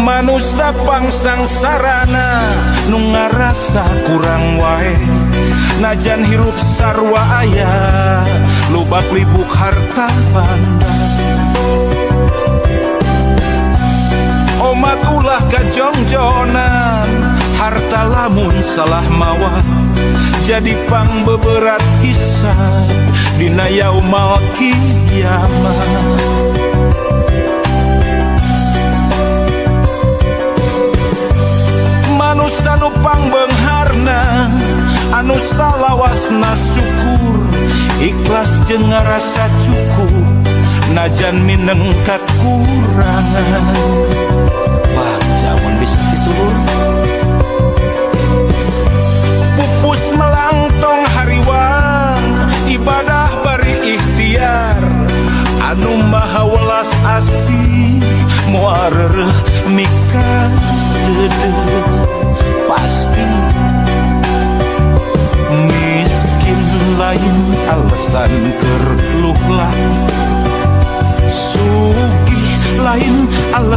manusia pangsang sarana. Nunga rasa kurang wae. Najan hirup sarwa ayah lubak libuk harta banda Omat ulah kajongjonan harta lamun salah mawat jadi pang beberat hisab dina yaumal kiamat lawasna syukur ikhlas jeung rasa cukup najan Minen kekurangan mun bisa diturun. Pupus melangtong hariwan ibadah bari ikhtiar. Anu maha welas asih muareh mikah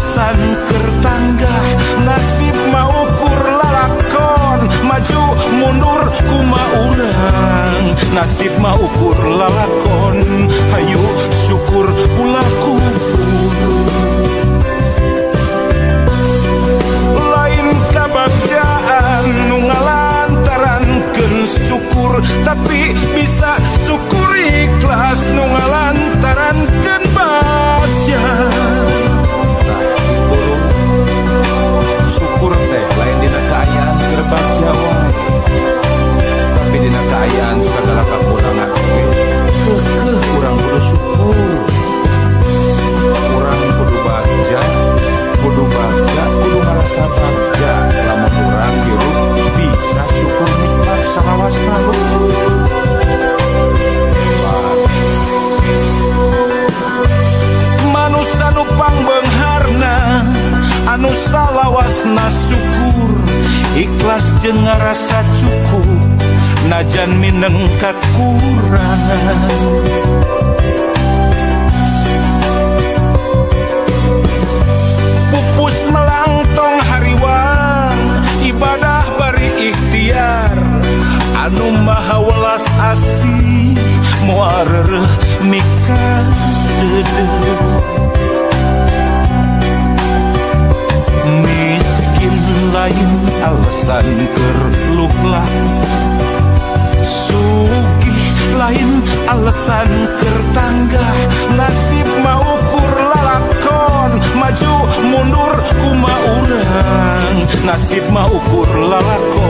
alasan kertangga nasib mauukur lalakon. Maju mundur kuma urang nasib mauukur lalakon. Hayu syukur pulaku lain kabagjaan nu ngalantaran syukur. Tapi bisa syukur nupangbengharna anu salawasna syukur. Ikhlas je rasa cukup najan minengkat kurang. Pupus melangtong hariwan ibadah bari ikhtiar. Anu maha welas asih muareh mikah alasan kerluhlah sugi lain alasan kertangga nasib mau ukur lalakon maju mundur kuma urang nasib mau ukur lalakon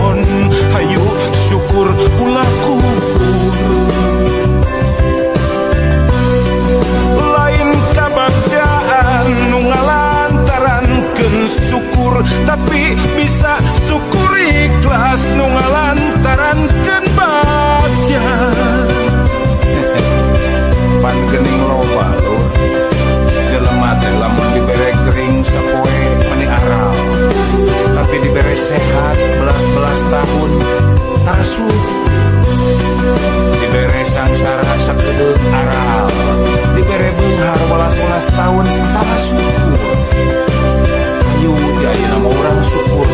sehat belas-belas tahun tarsu diberesan sarah sakedut aral. Diberi benghar belas-belas tahun tak ayu ayo nama orang syukur.